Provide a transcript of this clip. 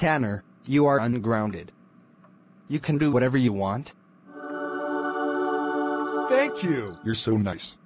Tanner, you are ungrounded. You can do whatever you want. Thank you. You're so nice.